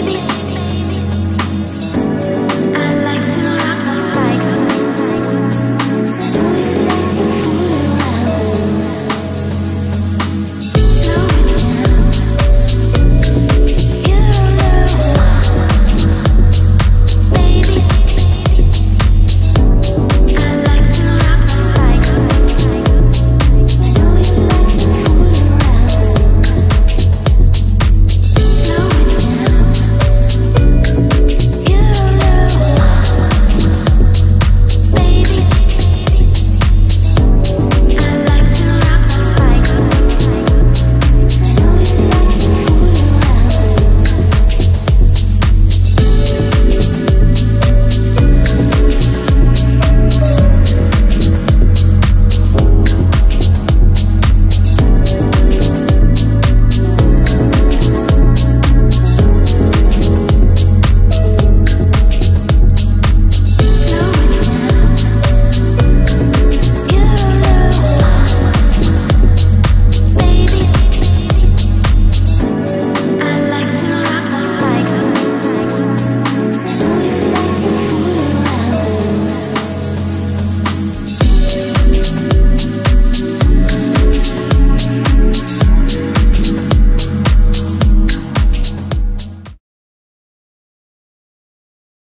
baby.